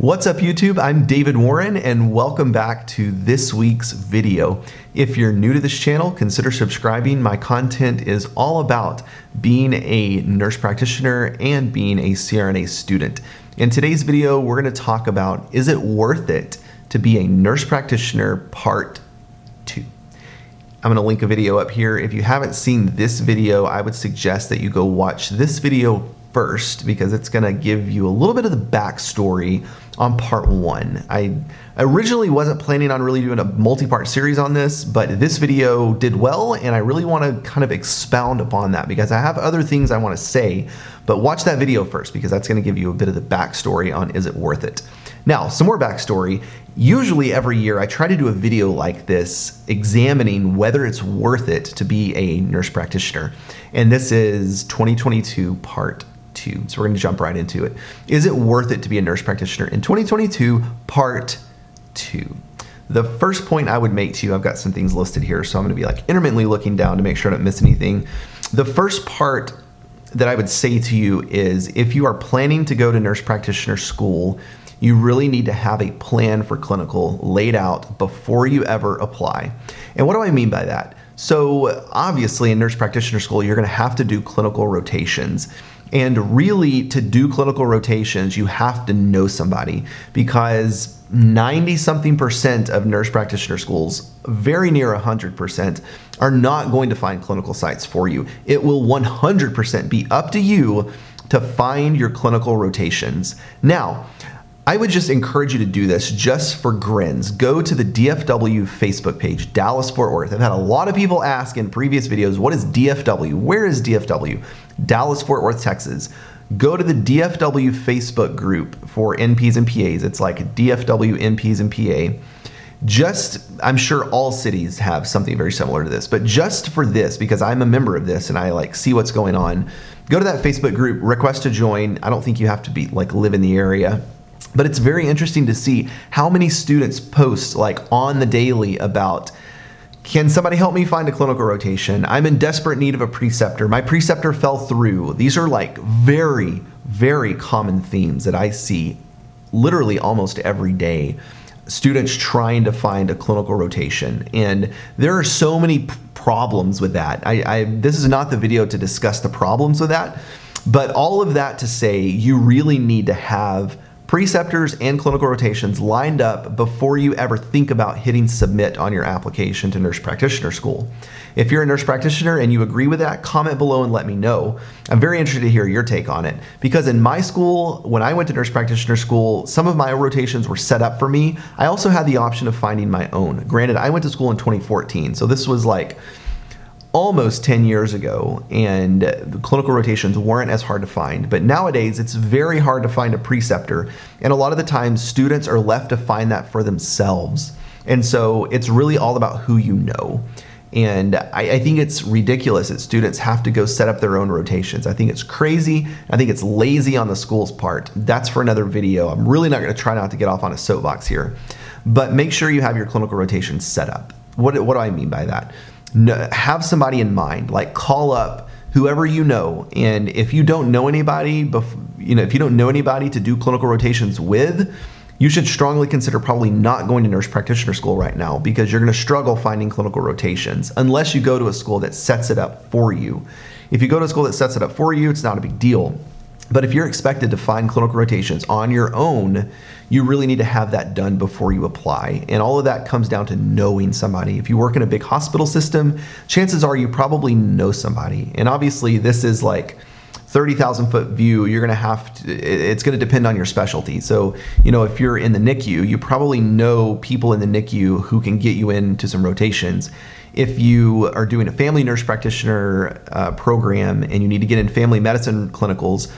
What's up YouTube? I'm David Warren and welcome back to this week's video. If you're new to this channel, consider subscribing. My content is all about being a nurse practitioner and being a CRNA student. In today's video, we're gonna talk about, is it worth it to be a nurse practitioner part two? I'm gonna link a video up here. If you haven't seen this video, I would suggest that you go watch this video first because it's going to give you a little bit of the backstory on part one. I originally wasn't planning on really doing a multi-part series on this, but this video did well and I really want to kind of expound upon that because I have other things I want to say, but watch that video first because that's going to give you a bit of the backstory on is it worth it. Now, some more backstory. Usually every year I try to do a video like this examining whether it's worth it to be a nurse practitioner. And this is 2022 part two. So we're to jump right into it. Is it worth it to be a nurse practitioner in 2022, part two? The first point I would make to you, I've got some things listed here, so I'm to be like intermittently looking down to make sure I don't miss anything. The first part that I would say to you is if you are planning to go to nurse practitioner school, you really need to have a plan for clinical laid out before you ever apply. And what do I mean by that? So, obviously, in nurse practitioner school, you're going to have to do clinical rotations. And really, to do clinical rotations, you have to know somebody because 90 something percent of nurse practitioner schools, very near 100%, are not going to find clinical sites for you. It will 100% be up to you to find your clinical rotations. Now, I would just encourage you to do this just for grins. Go to the DFW Facebook page, Dallas Fort Worth. I've had a lot of people ask in previous videos, what is DFW? Where is DFW? Dallas Fort Worth, Texas. Go to the DFW Facebook group for NPs and PAs. It's like DFW NPs and PA. Just, I'm sure all cities have something very similar to this, but just for this, because I'm a member of this and I like see what's going on, go to that Facebook group, request to join. I don't think you have to be like live in the area but it's very interesting to see how many students post like on the daily about can somebody help me find a clinical rotation? I'm in desperate need of a preceptor. My preceptor fell through. These are like very, very common themes that I see literally almost every day. Students trying to find a clinical rotation. And there are so many problems with that. I, I, this is not the video to discuss the problems with that, but all of that to say you really need to have preceptors and clinical rotations lined up before you ever think about hitting submit on your application to nurse practitioner school. If you're a nurse practitioner and you agree with that, comment below and let me know. I'm very interested to hear your take on it because in my school, when I went to nurse practitioner school, some of my rotations were set up for me. I also had the option of finding my own. Granted, I went to school in 2014, so this was like almost 10 years ago and the clinical rotations weren't as hard to find but nowadays it's very hard to find a preceptor and a lot of the times students are left to find that for themselves and so it's really all about who you know and I, I, think it's ridiculous that students have to go set up their own rotations. I think it's crazy. I think it's lazy on the school's part. That's for another video. I'm really not going to try not to get off on a soapbox here. But make sure you have your clinical rotations set up. What, what do I mean by that? Have somebody in mind, like call up whoever you know. And if you don't know anybody, you know, if you don't know anybody to do clinical rotations with, you should strongly consider probably not going to nurse practitioner school right now because you're going to struggle finding clinical rotations unless you go to a school that sets it up for you. If you go to a school that sets it up for you, it's not a big deal. But if you're expected to find clinical rotations on your own, you really need to have that done before you apply. And all of that comes down to knowing somebody. If you work in a big hospital system, chances are you probably know somebody. And obviously, this is like 30,000 foot view, you're going to have to, it's going to depend on your specialty. So, you know, if you're in the NICU, you probably know people in the NICU who can get you into some rotations. If you are doing a family nurse practitioner uh, program and you need to get in family medicine clinicals,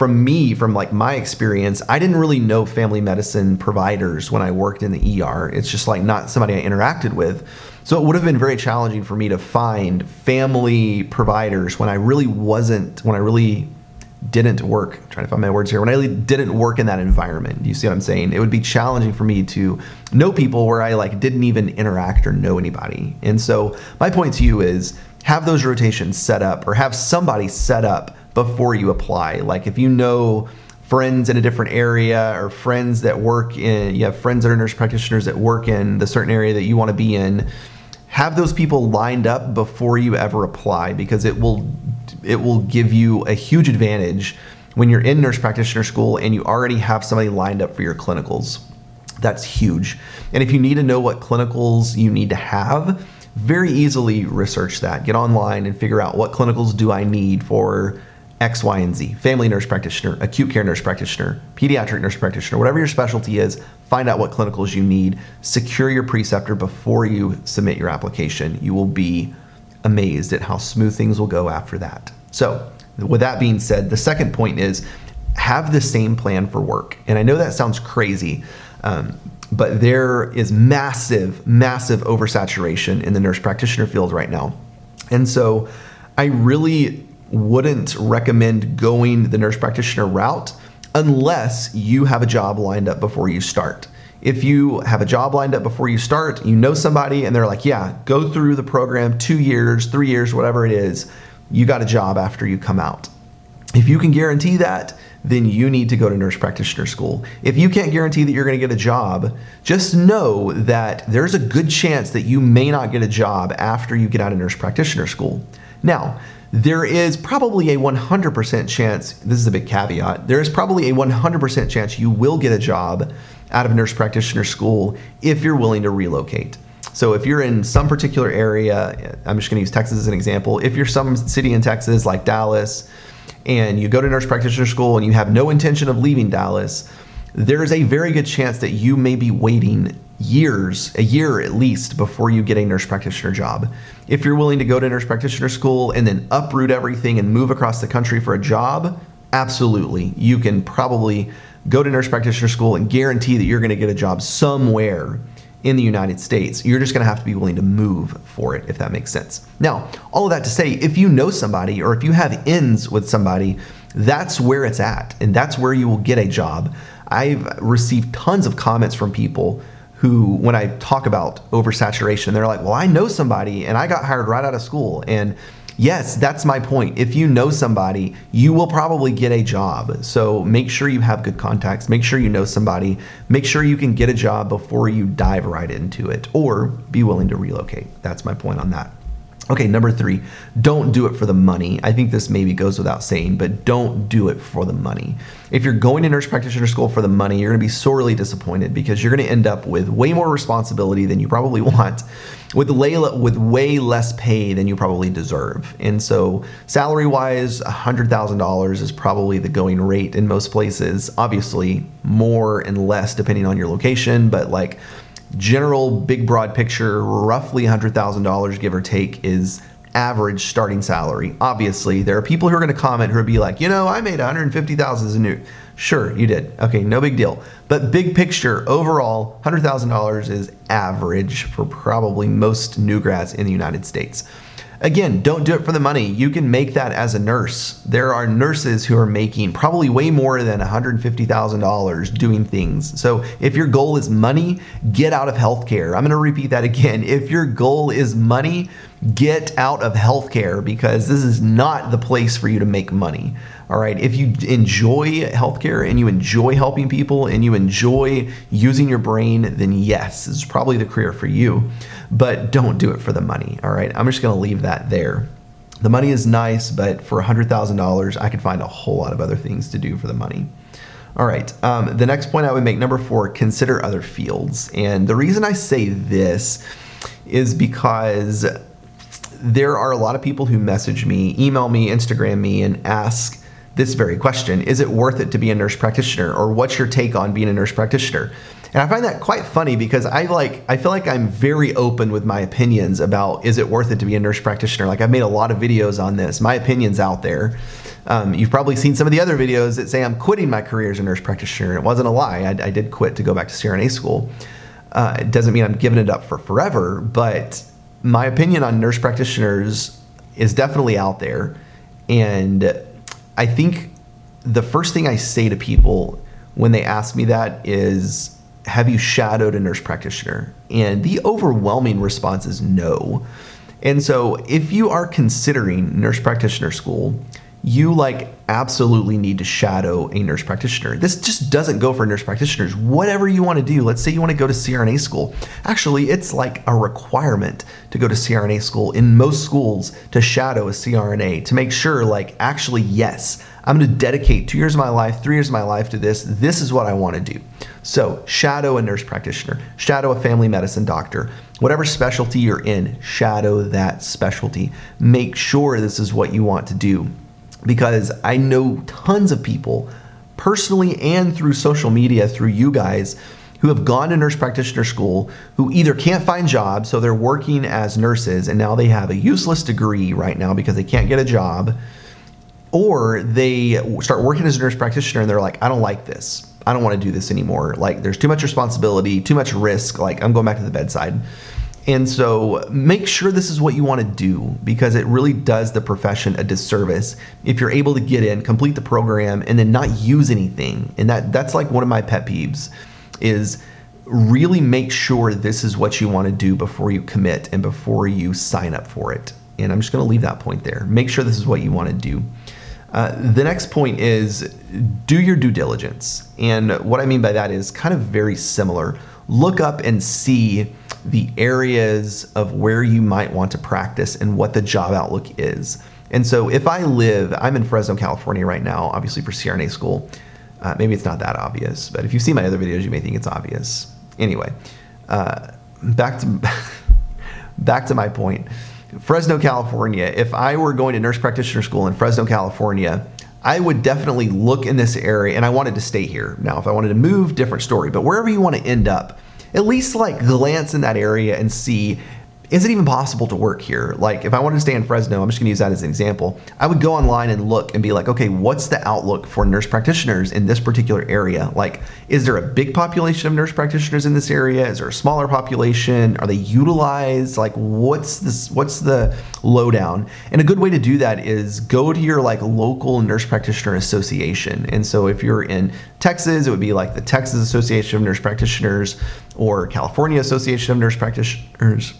from me, from like my experience, I didn't really know family medicine providers when I worked in the ER. It's just like not somebody I interacted with. So it would have been very challenging for me to find family providers when I really wasn't, when I really didn't work. I'm trying to find my words here. When I really didn't work in that environment, you see what I'm saying? It would be challenging for me to know people where I like didn't even interact or know anybody. And so my point to you is have those rotations set up or have somebody set up before you apply. Like if you know friends in a different area or friends that work in, you have friends that are nurse practitioners that work in the certain area that you want to be in. Have those people lined up before you ever apply because it will it will give you a huge advantage when you're in nurse practitioner school and you already have somebody lined up for your clinicals. That's huge. And if you need to know what clinicals you need to have, very easily research that. Get online and figure out what clinicals do I need for X, Y, and Z. Family nurse practitioner, acute care nurse practitioner, pediatric nurse practitioner, whatever your specialty is, find out what clinicals you need. Secure your preceptor before you submit your application. You will be amazed at how smooth things will go after that. So, with that being said, the second point is have the same plan for work. And I know that sounds crazy, um, but there is massive, massive oversaturation in the nurse practitioner field right now. And so I really wouldn't recommend going the nurse practitioner route unless you have a job lined up before you start. If you have a job lined up before you start, you know somebody and they're like, yeah, go through the program two years, three years, whatever it is, you got a job after you come out. If you can guarantee that, then you need to go to nurse practitioner school. If you can't guarantee that you're going to get a job, just know that there's a good chance that you may not get a job after you get out of nurse practitioner school. Now, there is probably a 100% chance, this is a big caveat, there is probably a 100% chance you will get a job out of nurse practitioner school if you're willing to relocate. So if you're in some particular area, I'm just to use Texas as an example. If you're some city in Texas like Dallas, and you go to nurse practitioner school and you have no intention of leaving Dallas, there's a very good chance that you may be waiting years, a year at least, before you get a nurse practitioner job. If you're willing to go to nurse practitioner school and then uproot everything and move across the country for a job, absolutely. You can probably go to nurse practitioner school and guarantee that you're going to get a job somewhere in the United States. You're just going to have to be willing to move for it, if that makes sense. Now, all of that to say, if you know somebody or if you have ins with somebody, that's where it's at, and that's where you will get a job. I've received tons of comments from people who, when I talk about oversaturation, they're like, Well, I know somebody and I got hired right out of school. And Yes, that's my point. If you know somebody, you will probably get a job. So make sure you have good contacts. Make sure you know somebody. Make sure you can get a job before you dive right into it or be willing to relocate. That's my point on that. Okay, number three, don't do it for the money. I think this maybe goes without saying, but don't do it for the money. If you're going to nurse practitioner school for the money, you're gonna be sorely disappointed because you're gonna end up with way more responsibility than you probably want, with, with way less pay than you probably deserve. And so, salary wise, $100,000 is probably the going rate in most places. Obviously, more and less depending on your location, but like, general big broad picture, roughly $100,000 give or take is average starting salary. Obviously, there are people who are going to comment who will be like, you know, I made 150,000 as a new. Sure, you did. Okay, no big deal. But big picture, overall, $100,000 is average for probably most new grads in the United States. Again, don't do it for the money. You can make that as a nurse. There are nurses who are making probably way more than $150,000 doing things. So if your goal is money, get out of healthcare. I'm going to repeat that again. If your goal is money, get out of healthcare because this is not the place for you to make money. All right. If you enjoy healthcare and you enjoy helping people and you enjoy using your brain, then yes, this is probably the career for you. But don't do it for the money. All right. I'm just going to leave that there. The money is nice, but for $100,000, I could find a whole lot of other things to do for the money. All right. Um, the next point I would make, number four, consider other fields. And the reason I say this is because there are a lot of people who message me, email me, Instagram me, and ask this very question Is it worth it to be a nurse practitioner? Or what's your take on being a nurse practitioner? And I find that quite funny because I like I feel like I'm very open with my opinions about is it worth it to be a nurse practitioner. Like I've made a lot of videos on this. My opinion's out there. Um, you've probably seen some of the other videos that say I'm quitting my career as a nurse practitioner. It wasn't a lie. I, I did quit to go back to CRNA school. Uh, it doesn't mean I'm giving it up for forever, but my opinion on nurse practitioners is definitely out there. And I think the first thing I say to people when they ask me that is, Have you shadowed a nurse practitioner? And the overwhelming response is no. And so, if you are considering nurse practitioner school, you like absolutely need to shadow a nurse practitioner. This just doesn't go for nurse practitioners. Whatever you want to do, let's say you want to go to CRNA school. Actually, it's like a requirement to go to CRNA school in most schools to shadow a CRNA to make sure, like, actually, yes, I'm going to dedicate two years of my life, three years of my life to this. This is what I want to do. So, shadow a nurse practitioner, shadow a family medicine doctor, whatever specialty you're in, shadow that specialty. Make sure this is what you want to do because I know tons of people personally and through social media, through you guys, who have gone to nurse practitioner school who either can't find jobs, so they're working as nurses and now they have a useless degree right now because they can't get a job, or they start working as a nurse practitioner and they're like, I don't like this. I don't want to do this anymore. Like, there's too much responsibility, too much risk. Like, I'm going back to the bedside. And so make sure this is what you want to do because it really does the profession a disservice if you're able to get in, complete the program, and then not use anything. And that that's like one of my pet peeves is really make sure this is what you want to do before you commit and before you sign up for it. And I'm just going to leave that point there. Make sure this is what you want to do. Uh, the next point is do your due diligence. And what I mean by that is kind of very similar. Look up and see the areas of where you might want to practice and what the job outlook is. And so if I live, I'm in Fresno, California right now, obviously for CRNA school. Uh, maybe it's not that obvious, but if you see my other videos, you may think it's obvious. Anyway, uh, back to back to my point. Fresno, California. If I were going to nurse practitioner school in Fresno, California, I would definitely look in this area and I wanted to stay here. Now, if I wanted to move, different story, but wherever you want to end up, at least like glance in that area and see is it even possible to work here? Like, if I wanted to stay in Fresno, I'm just gonna use that as an example. I would go online and look and be like, okay, what's the outlook for nurse practitioners in this particular area? Like, is there a big population of nurse practitioners in this area? Is there a smaller population? Are they utilized? Like, what's this? What's the lowdown? And a good way to do that is go to your like local nurse practitioner association. And so, if you're in Texas, it would be like the Texas Association of Nurse Practitioners or California Association of Nurse Practitioners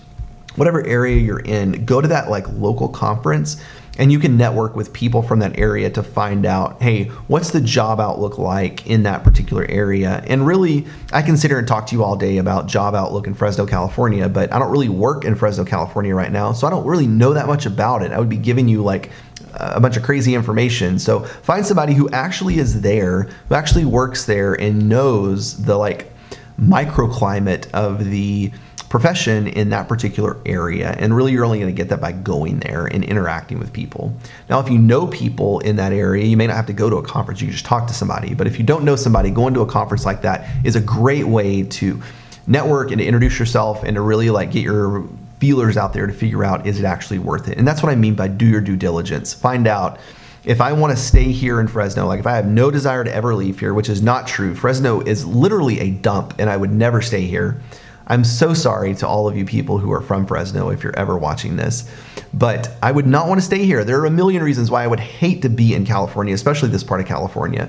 whatever area you're in, go to that like local conference and you can network with people from that area to find out, hey, what's the job outlook like in that particular area? And really, I can sit here and talk to you all day about job outlook in Fresno, California, but I don't really work in Fresno, California right now, so I don't really know that much about it. I would be giving you like a bunch of crazy information. So find somebody who actually is there, who actually works there and knows the like microclimate of the profession in that particular area. And really, you're only going to get that by going there and interacting with people. Now, if you know people in that area, you may not have to go to a conference, you can just talk to somebody. But if you don't know somebody, going to a conference like that is a great way to network and to introduce yourself and to really like get your feelers out there to figure out is it actually worth it. And that's what I mean by do your due diligence. Find out if I want to stay here in Fresno, like if I have no desire to ever leave here, which is not true, Fresno is literally a dump and I would never stay here. I'm so sorry to all of you people who are from Fresno if you're ever watching this, but I would not want to stay here. There are a million reasons why I would hate to be in California, especially this part of California.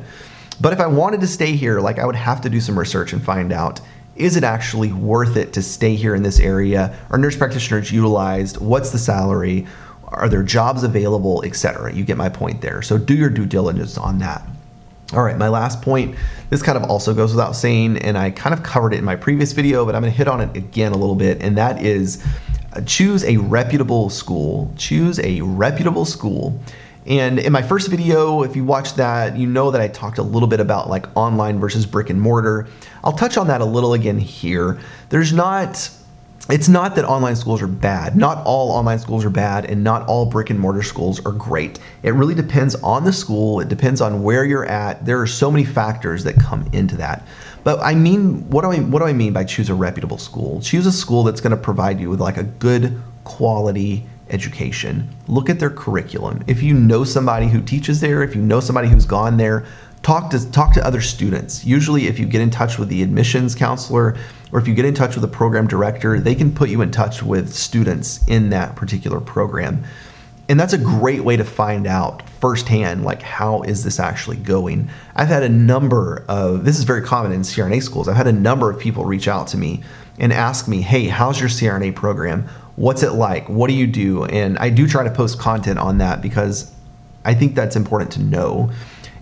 But if I wanted to stay here, like I would have to do some research and find out is it actually worth it to stay here in this area? Are nurse practitioners utilized? What's the salary? Are there jobs available, etc.? You get my point there. So do your due diligence on that. All right, my last point, this kind of also goes without saying, and I kind of covered it in my previous video, but I'm gonna hit on it again a little bit, and that is uh, choose a reputable school. Choose a reputable school. And in my first video, if you watched that, you know that I talked a little bit about like online versus brick and mortar. I'll touch on that a little again here. There's not it's not that online schools are bad. Not all online schools are bad, and not all brick and mortar schools are great. It really depends on the school, it depends on where you're at. There are so many factors that come into that. But I mean, what do I what do I mean by choose a reputable school? Choose a school that's going to provide you with like a good quality education. Look at their curriculum. If you know somebody who teaches there, if you know somebody who's gone there, talk to talk to other students. Usually if you get in touch with the admissions counselor or if you get in touch with a program director, they can put you in touch with students in that particular program. And that's a great way to find out firsthand, like, how is this actually going? I've had a number of, this is very common in CRNA schools, I've had a number of people reach out to me and ask me, hey, how's your CRNA program? What's it like? What do you do? And I do try to post content on that because I think that's important to know.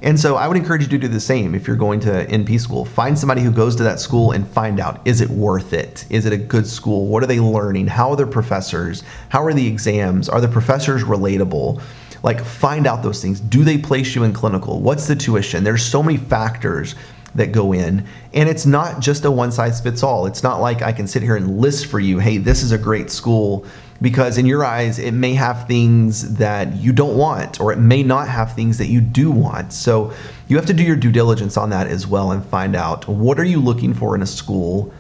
And so I would encourage you to do the same if you're going to NP school. Find somebody who goes to that school and find out is it worth it? Is it a good school? What are they learning? How are their professors? How are the exams? Are the professors relatable? Like, find out those things. Do they place you in clinical? What's the tuition? There's so many factors that go in. And it's not just a one size fits all. It's not like I can sit here and list for you, hey, this is a great school, because in your eyes, it may have things that you don't want, or it may not have things that you do want. So you have to do your due diligence on that as well and find out what are you looking for in a school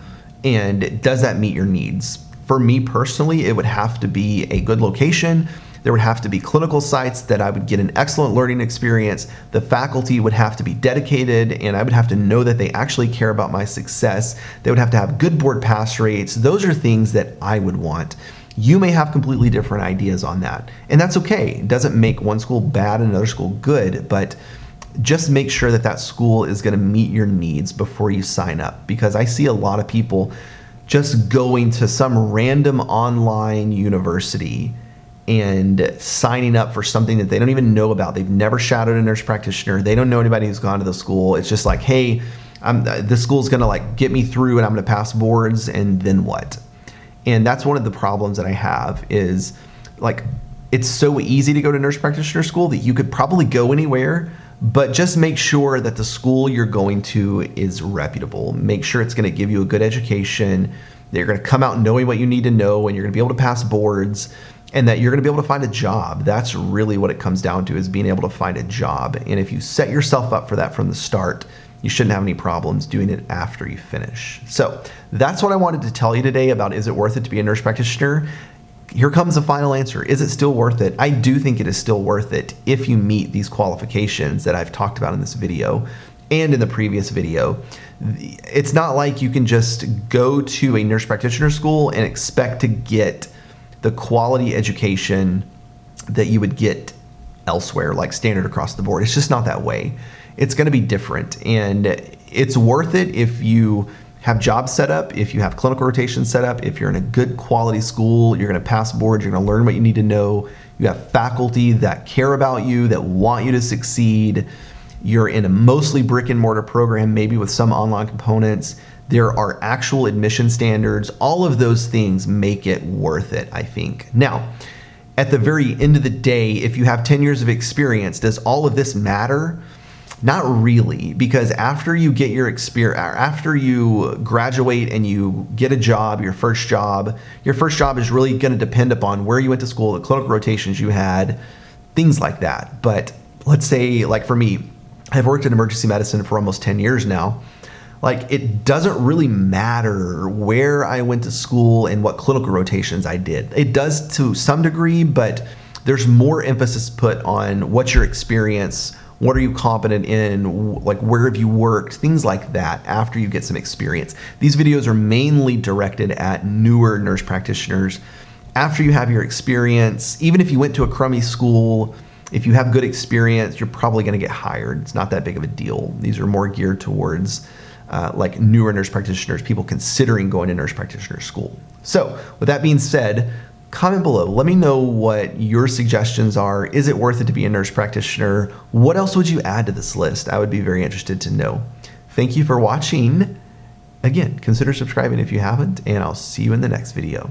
and does that meet your needs? For me personally, it would have to be a good location there would have to be clinical sites that I would get an excellent learning experience. The faculty would have to be dedicated, and I would have to know that they actually care about my success. They would have to have good board pass rates. Those are things that I would want. You may have completely different ideas on that, and that's okay. It doesn't make one school bad and another school good, but just make sure that that school is going to meet your needs before you sign up because I see a lot of people just going to some random online university and signing up for something that they don't even know about. They've never shadowed a nurse practitioner. They don't know anybody who's gone to the school. It's just like, hey, I'm, uh, this school's gonna like get me through and I'm gonna pass boards and then what? And that's one of the problems that I have is like, it's so easy to go to nurse practitioner school that you could probably go anywhere, but just make sure that the school you're going to is reputable. Make sure it's gonna give you a good education. They're gonna come out knowing what you need to know and you're gonna be able to pass boards and that you're going to be able to find a job. That's really what it comes down to is being able to find a job. And if you set yourself up for that from the start, you shouldn't have any problems doing it after you finish. So that's what I wanted to tell you today about is it worth it to be a nurse practitioner? Here comes the final answer. Is it still worth it? I do think it is still worth it if you meet these qualifications that I've talked about in this video and in the previous video. It's not like you can just go to a nurse practitioner school and expect to get the quality education that you would get elsewhere, like standard across the board. It's just not that way. It's going to be different. And it's worth it if you have jobs set up, if you have clinical rotation set up, if you're in a good quality school, you're going to pass boards, you're going to learn what you need to know. You have faculty that care about you, that want you to succeed. You're in a mostly brick and mortar program, maybe with some online components. There are actual admission standards. All of those things make it worth it, I think. Now, at the very end of the day, if you have 10 years of experience, does all of this matter? Not really, because after you get your experience, after you graduate and you get a job, your first job, your first job is really going to depend upon where you went to school, the clinical rotations you had, things like that. But let's say, like for me, I've worked in emergency medicine for almost 10 years now like it doesn't really matter where I went to school and what clinical rotations I did. It does to some degree, but there's more emphasis put on what's your experience, what are you competent in, like where have you worked, things like that after you get some experience. These videos are mainly directed at newer nurse practitioners. After you have your experience, even if you went to a crummy school, if you have good experience, you're probably going to get hired. It's not that big of a deal. These are more geared towards uh, like newer nurse practitioners, people considering going to nurse practitioner school. So, with that being said, comment below. Let me know what your suggestions are. Is it worth it to be a nurse practitioner? What else would you add to this list? I would be very interested to know. Thank you for watching. Again, consider subscribing if you haven't, and I'll see you in the next video.